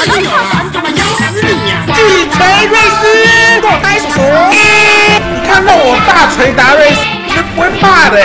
我怕死你呀！巨锤瑞斯，我呆鼠。你看到我大锤达瑞斯，你们不会怕的？